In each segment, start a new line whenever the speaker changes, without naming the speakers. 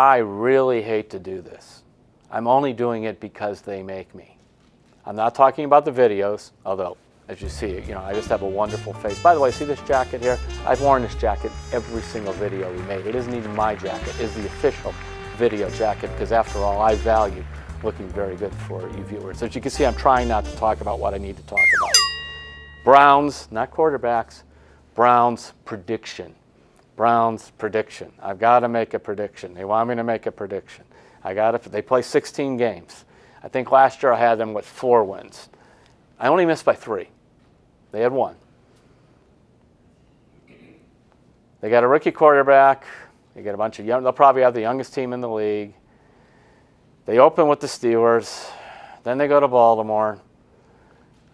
I really hate to do this. I'm only doing it because they make me. I'm not talking about the videos, although as you see, you know, I just have a wonderful face. By the way, see this jacket here? I've worn this jacket every single video we made. It isn't even my jacket, it's the official video jacket because after all, I value looking very good for you viewers. So As you can see, I'm trying not to talk about what I need to talk about. Browns, not quarterbacks, Browns prediction. Browns prediction. I've got to make a prediction. They want me to make a prediction. I got to, they play 16 games. I think last year I had them with four wins. I only missed by three. They had one. They got a rookie quarterback. They get a bunch of young, they'll probably have the youngest team in the league. They open with the Steelers. Then they go to Baltimore.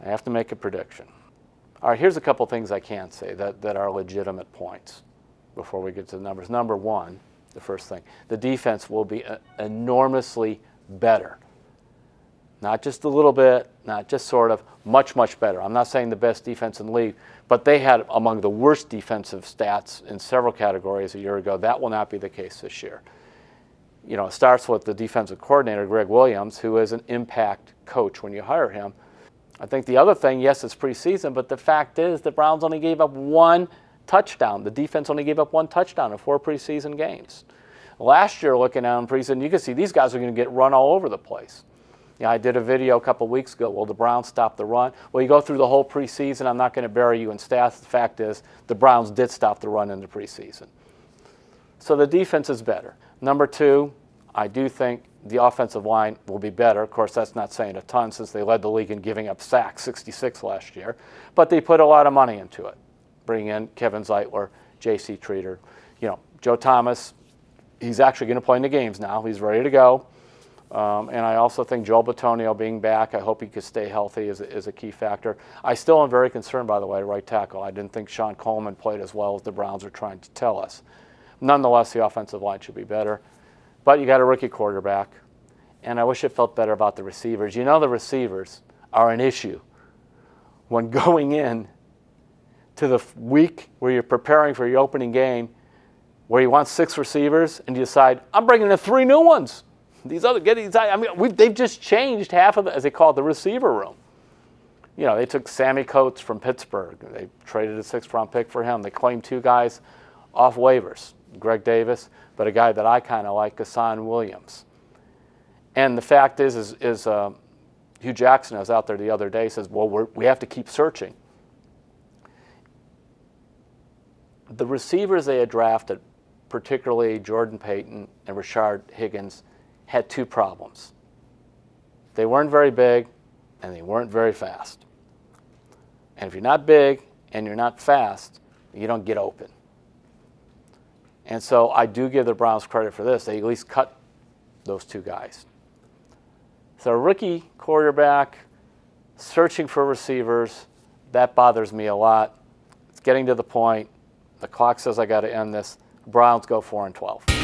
I have to make a prediction. All right, here's a couple things I can't say that, that are legitimate points before we get to the numbers. Number one, the first thing, the defense will be uh, enormously better. Not just a little bit, not just sort of, much, much better. I'm not saying the best defense in the league, but they had among the worst defensive stats in several categories a year ago. That will not be the case this year. You know, it starts with the defensive coordinator, Gregg Williams, who is an impact coach when you hire him. I think the other thing, yes, it's preseason, but the fact is the Browns only gave up one touchdown. The defense only gave up one touchdown in four preseason games. Last year, looking at them preseason, you can see these guys are going to get run all over the place. Yeah, I did a video a couple weeks ago. Well, the Browns stopped the run. Well, you go through the whole preseason. I'm not going to bury you in stats. The fact is, the Browns did stop the run in the preseason. So the defense is better. Number two, I do think the offensive line will be better. Of course, that's not saying a ton since they led the league in giving up sacks, 66 last year. But they put a lot of money into it. Bring in Kevin Zeitler, J.C. Tretter. You know, Joe Thomas, he's actually going to play in the games now. He's ready to go. Um, and I also think Joel Bitonio being back, I hope he could stay healthy, is, is a key factor. I still am very concerned, by the way, right tackle. I didn't think Shon Coleman played as well as the Browns are trying to tell us. Nonetheless, the offensive line should be better. But you got a rookie quarterback, and I wish it felt better about the receivers. You know, the receivers are an issue when going in to the week where you're preparing for your opening game, where you want six receivers, and you decide, I'm bringing in three new ones. These other get these. I mean, they've just changed half of the, as they call it, the receiver room. You know, they took Sammie Coates from Pittsburgh. They traded a sixth-round pick for him. They claimed two guys off waivers, Greg Davis, but a guy that I kind of like, Kasen Williams. And the fact is, is, is uh, Hue Jackson was out there the other day. Says, well, we have to keep searching. The receivers they had drafted, particularly Jordan Payton and Rashard Higgins had two problems. They weren't very big and they weren't very fast. And if you're not big and you're not fast, you don't get open. And so I do give the Browns credit for this. They at least cut those two guys. So a rookie quarterback searching for receivers, that bothers me a lot. It's getting to the point. The clock says I got to end this. Browns go 4 and 12.